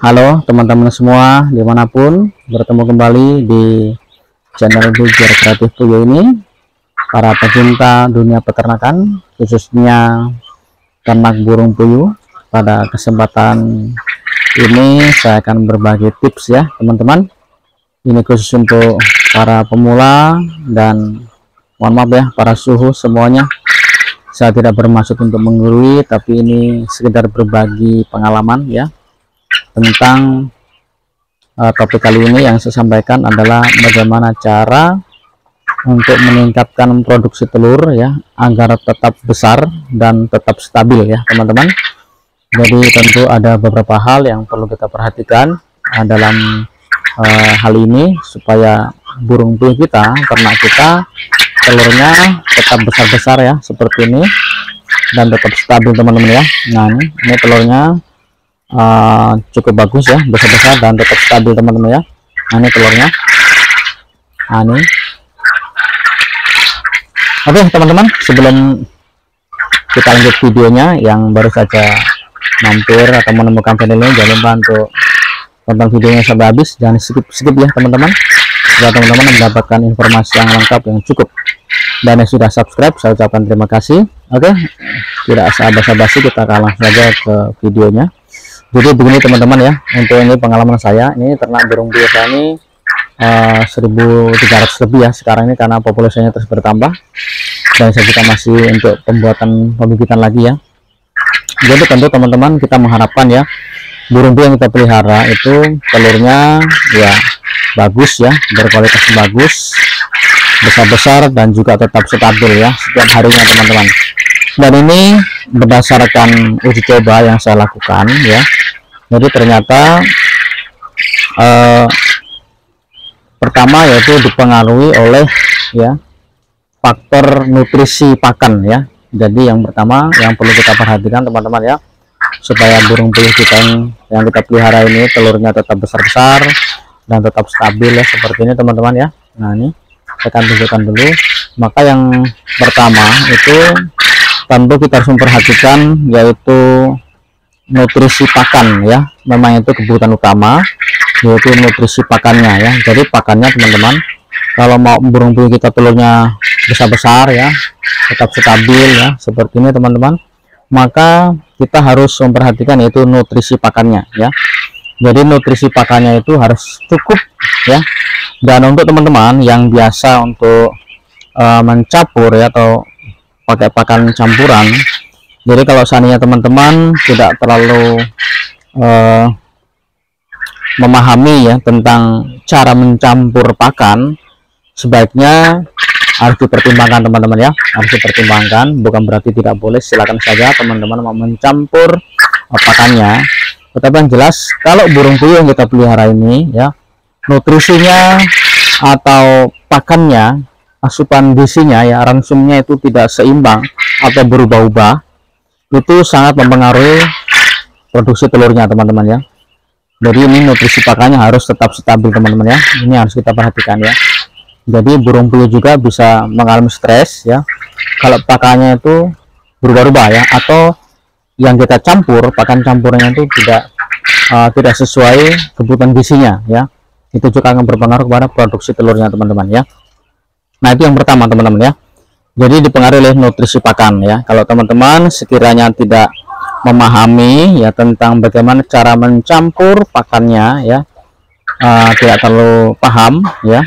Halo teman-teman semua di mana pun bertemu kembali di channel Bujar Kreatif Puyo ini. Para pecinta dunia peternakan khususnya ternak burung puyuh pada kesempatan ini saya akan berbagi tips ya teman-teman. Ini khusus untuk para pemula dan mohon maaf ya para suhu semuanya. Saya tidak bermaksud untuk menggurui tapi ini sekedar berbagi pengalaman ya tentang uh, topik kali ini yang saya sampaikan adalah bagaimana cara untuk meningkatkan produksi telur ya agar tetap besar dan tetap stabil ya teman-teman. Jadi tentu ada beberapa hal yang perlu kita perhatikan uh, dalam uh, hal ini supaya burung puyuh kita ternak kita telurnya tetap besar-besar ya seperti ini dan tetap stabil teman-teman ya. Nah ini, ini telurnya uh, cukup bagus ya besar-besar dan tetap stabil teman-teman ya. Nah ini telurnya. Nah ini. Oke teman-teman sebelum kita lanjut videonya yang baru saja mampir atau menemukan channel ini jangan lupa untuk tonton videonya sampai habis. Jangan skip skip ya teman-teman supaya teman-teman mendapatkan informasi yang lengkap yang cukup. Dan yang sudah subscribe saya ucapkan terima kasih. Oke tidak basa-basi kita akan langsung saja ke videonya jadi begini teman-teman ya. Untuk ini pengalaman saya ini ternak burung biasa ini uh, eh, 1300 lebih ya sekarang ini karena populasinya terus bertambah. Dan saya juga masih untuk pembuatan pembibitan lagi ya. Jadi tentu teman-teman kita mengharapkan ya burung yang kita pelihara itu telurnya ya bagus ya berkualitas bagus besar-besar dan juga tetap stabil ya setiap harinya teman-teman. Dan ini berdasarkan uji coba yang saya lakukan ya jadi ternyata eh, pertama yaitu dipengaruhi oleh ya faktor nutrisi pakan ya. Jadi yang pertama yang perlu kita perhatikan teman-teman ya supaya burung puyuh kita yang, yang kita pelihara ini telurnya tetap besar-besar dan tetap stabil ya seperti ini teman-teman ya. Nah ini saya akan tunjukkan dulu. Maka yang pertama itu tentu kita harus memperhatikan yaitu nutrisi pakan ya. Memang itu kebutuhan utama yaitu nutrisi pakannya ya. Jadi pakannya teman-teman kalau mau burung puyuh kita telurnya besar-besar ya tetap stabil ya seperti ini teman-teman maka kita harus memperhatikan yaitu nutrisi pakannya ya. Jadi nutrisi pakannya itu harus cukup ya. Dan untuk teman-teman yang biasa untuk uh, mencampur ya atau pakai pakan campuran jadi kalau seandainya teman-teman tidak terlalu uh, memahami ya tentang cara mencampur pakan sebaiknya harus dipertimbangkan teman-teman ya. Harus dipertimbangkan. Bukan berarti tidak boleh. Silakan saja teman-teman mau mencampur pakannya. Tetapi yang jelas kalau burung puyuh yang kita pelihara ini ya nutrisinya atau pakannya asupan gizinya ya ransumnya itu tidak seimbang atau berubah-ubah itu sangat mempengaruhi produksi telurnya teman-teman ya. Jadi ini nutrisi pakannya harus tetap stabil teman-teman ya. Ini harus kita perhatikan ya. Jadi burung puyuh juga bisa mengalami stres ya. Kalau pakannya itu berubah-ubah ya atau yang kita campur pakan campurnya itu tidak uh, tidak sesuai kebutuhan gizinya ya. Itu juga akan berpengaruh kepada produksi telurnya teman-teman ya. Nah itu yang pertama teman-teman ya jadi dipengaruhi oleh nutrisi pakan ya. Kalau teman-teman sekiranya tidak memahami ya tentang bagaimana cara mencampur pakannya ya uh, tidak terlalu paham ya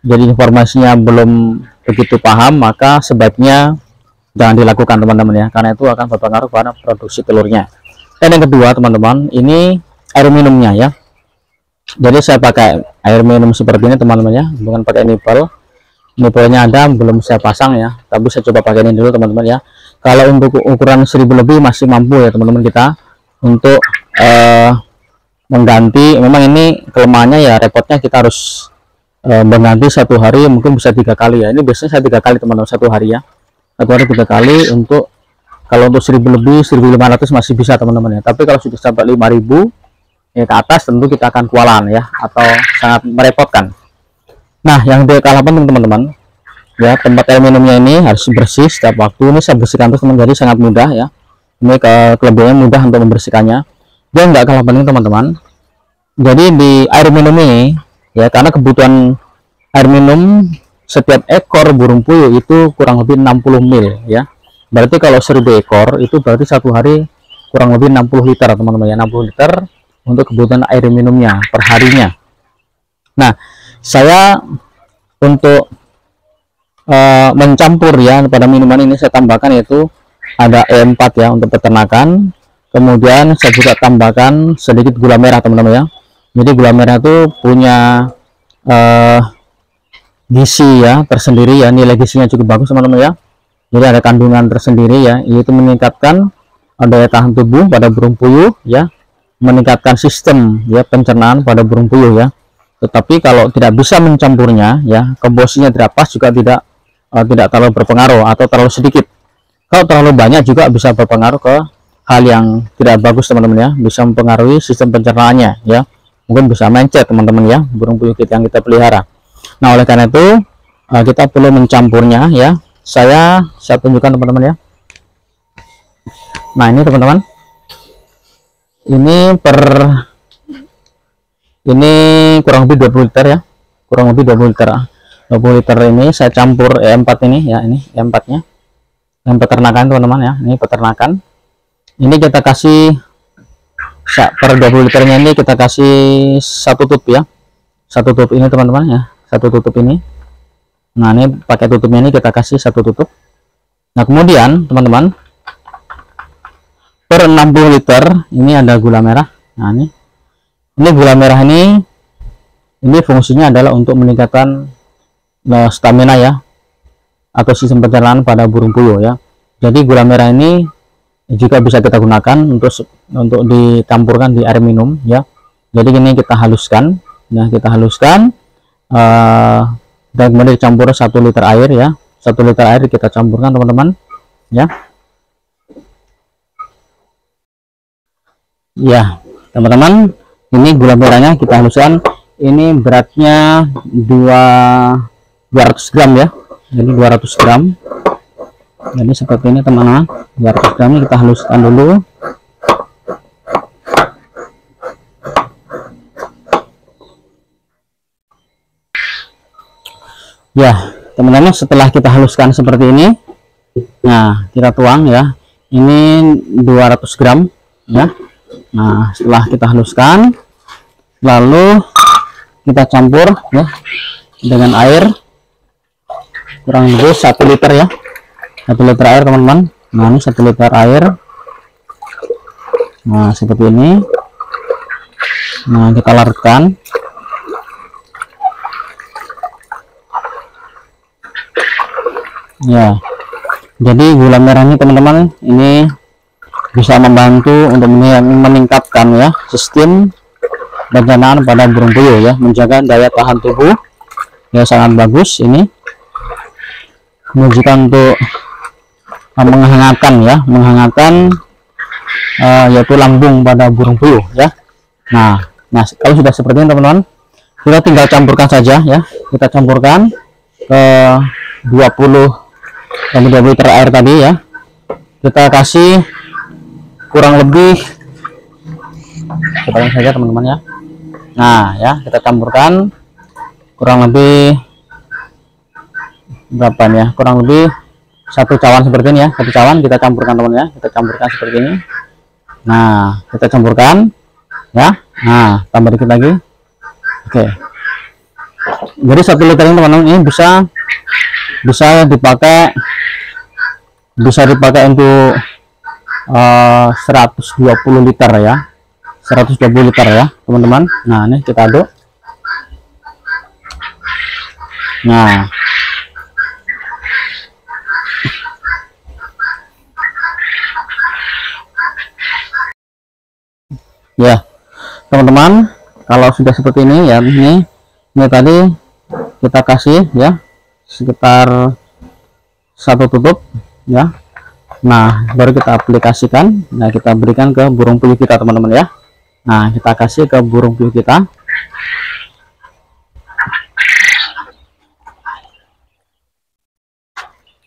jadi informasinya belum begitu paham maka sebaiknya jangan dilakukan teman-teman ya. Karena itu akan berpengaruh pada produksi telurnya. Dan yang kedua teman-teman ini air minumnya ya. Jadi saya pakai air minum seperti ini teman-teman ya. Bukan pakai nipple nipplenya ada belum saya pasang ya. Tapi saya coba pakai ini dulu teman-teman ya. Kalau untuk ukuran 1000 lebih masih mampu ya teman-teman kita untuk uh, mengganti. Memang ini kelemahannya ya repotnya kita harus uh, mengganti satu hari mungkin bisa tiga kali ya. Ini biasanya saya tiga kali teman-teman satu hari ya. Satu hari tiga kali untuk kalau untuk 1000 lebih 1500 masih bisa teman-teman ya. Tapi kalau sudah sampai 5000 ya ke atas tentu kita akan kualan ya atau sangat merepotkan nah yang di kalah penting teman-teman. Ya tempat air minumnya ini harus bersih setiap waktu. Ini saya bersihkan terus teman jadi sangat mudah ya. Ini ke kelebihannya mudah untuk membersihkannya. Dia nggak kalah penting teman-teman. Jadi di air minum ini ya karena kebutuhan air minum setiap ekor burung puyuh itu kurang lebih 60 mil ya. Berarti kalau 1000 ekor itu berarti satu hari kurang lebih 60 liter teman-teman ya. 60 liter untuk kebutuhan air minumnya per harinya. Nah saya untuk uh, mencampur ya pada minuman ini saya tambahkan yaitu ada E4 ya untuk peternakan. Kemudian saya juga tambahkan sedikit gula merah teman-teman ya. Jadi gula merah itu punya uh, gizi ya tersendiri ya. Nilai gizinya cukup bagus teman-teman ya. Jadi ada kandungan tersendiri ya. Yaitu meningkatkan daya tahan tubuh pada burung puyuh ya. Meningkatkan sistem ya pencernaan pada burung puyuh ya tetapi kalau tidak bisa mencampurnya ya komposisinya tidak pas juga tidak uh, tidak terlalu berpengaruh atau terlalu sedikit kalau terlalu banyak juga bisa berpengaruh ke hal yang tidak bagus teman-teman ya bisa mempengaruhi sistem pencernaannya ya mungkin bisa mencet teman-teman ya burung puyuh kita yang kita pelihara Nah, oleh karena itu uh, kita perlu mencampurnya ya. Saya saya tunjukkan teman-teman ya. Nah, ini teman-teman. Ini per ini kurang lebih 20 liter ya. Kurang lebih 20 liter. 20 liter ini saya campur E4 ini ya, ini E4-nya. Yang peternakan teman-teman ya. Ini peternakan. Ini kita kasih per 20 liternya ini kita kasih satu tutup ya. Satu tutup ini teman-teman ya satu tutup ini nah ini pakai tutupnya ini kita kasih satu tutup nah kemudian teman-teman per 60 liter ini ada gula merah nah ini ini gula merah ini ini fungsinya adalah untuk meningkatkan uh, stamina ya atau sistem pencernaan pada burung puyuh ya. Jadi gula merah ini juga bisa kita gunakan untuk untuk ditampurkan di air minum ya. Jadi ini kita haluskan ya kita haluskan uh, dan kemudian dicampur satu liter air ya. Satu liter air kita campurkan teman-teman ya. Ya teman-teman ini gula merahnya kita haluskan. Ini beratnya 2 200 gram ya. Jadi 200 gram. Jadi seperti ini teman-teman. 200 gram kita haluskan dulu. Ya teman-teman setelah kita haluskan seperti ini nah kita tuang ya. Ini 200 gram ya nah setelah kita haluskan lalu kita campur ya dengan air. Kurang lebih satu liter ya. Satu liter air teman-teman. Nah ini satu liter air. Nah seperti ini. Nah kita larutkan. Ya. Jadi gula merah ini teman-teman ini bisa membantu untuk meningkatkan ya sistem pencernaan pada burung puyuh ya. Menjaga daya tahan tubuh ya sangat bagus ini. Menunjukkan untuk uh, menghangatkan ya menghangatkan uh, yaitu lambung pada burung puyuh ya. Nah nah kalau sudah seperti ini teman-teman kita tinggal campurkan saja ya. Kita campurkan ke 20 yang 30 liter air tadi ya. Kita kasih kurang lebih. Kita saja teman-teman ya. Nah ya kita campurkan kurang lebih berapa nih ya? Kurang lebih satu cawan seperti ini ya. Satu cawan kita campurkan teman ya. Kita campurkan seperti ini. Nah kita campurkan ya. Nah tambah dikit lagi. Oke. Jadi satu liter ini teman-teman ini bisa bisa dipakai bisa dipakai untuk uh, 120 liter ya. 120 liter ya teman-teman. Nah ini kita aduk. Nah. Ya teman-teman kalau sudah seperti ini ya ini ini tadi kita kasih ya sekitar satu tutup ya nah baru kita aplikasikan. Nah kita berikan ke burung puyuh kita teman-teman ya. Nah kita kasih ke burung puyuh kita.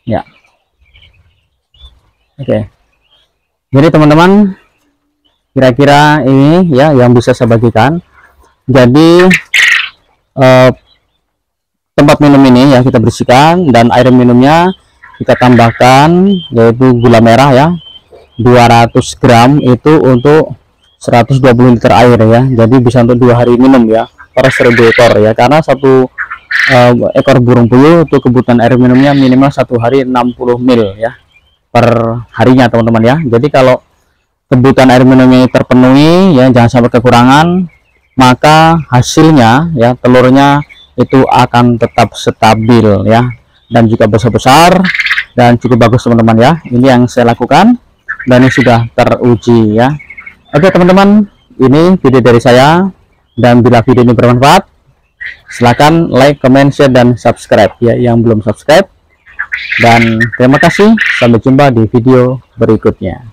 Ya. Oke. Jadi teman-teman kira-kira ini ya yang bisa saya bagikan. Jadi eh, tempat minum ini ya kita bersihkan. Dan air minumnya kita tambahkan yaitu gula merah ya. 200 gram itu untuk 120 liter air ya. Jadi bisa untuk dua hari minum ya per 1000 ekor ya. Karena satu uh, ekor burung puyuh untuk kebutuhan air minumnya minimal satu hari 60 mil ya per harinya teman-teman ya. Jadi kalau kebutuhan air minumnya terpenuhi ya jangan sampai kekurangan maka hasilnya ya telurnya itu akan tetap stabil ya dan juga besar-besar dan cukup bagus teman-teman ya. Ini yang saya lakukan dan ini sudah teruji ya. Oke teman-teman ini video dari saya dan bila video ini bermanfaat silahkan like, comment, share, dan subscribe ya yang belum subscribe. Dan terima kasih sampai jumpa di video berikutnya